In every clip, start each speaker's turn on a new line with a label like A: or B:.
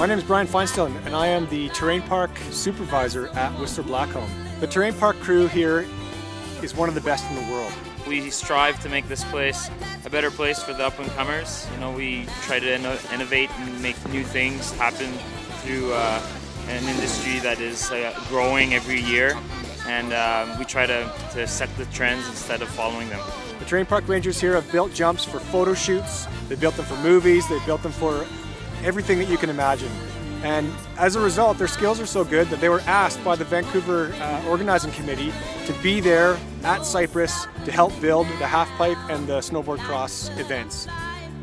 A: My name is Brian Feinstein and I am the Terrain Park Supervisor at Whistler Blackcomb. The Terrain Park crew here is one of the best in the world.
B: We strive to make this place a better place for the up and comers. You know, we try to inno- innovate and make new things happen through uh, an industry that is uh, growing every year, and um, we try to, to set the trends instead of following them.
A: The Terrain Park Rangers here have built jumps for photo shoots, they built them for movies, they built them for everything that you can imagine. And as a result, their skills are so good that they were asked by the Vancouver uh, Organizing Committee to be there at Cypress to help build the half pipe and the snowboard cross events.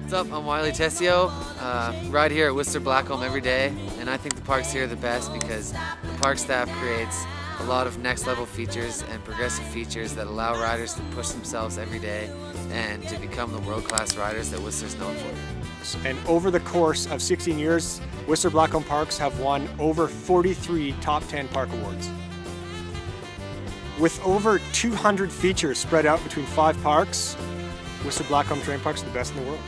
C: What's up? I'm Wiley Tessio. Uh, ride here at Whistler Blackcomb every day, and I think the parks here are the best because the park staff creates a lot of next level features and progressive features that allow riders to push themselves every day and to become the world class riders that Whistler's known for.
A: And over the course of 16 years, Whistler Blackcomb Parks have won over 43 top 10 park awards. With over 200 features spread out between five parks, Whistler Blackcomb Terrain Parks is the best in the world.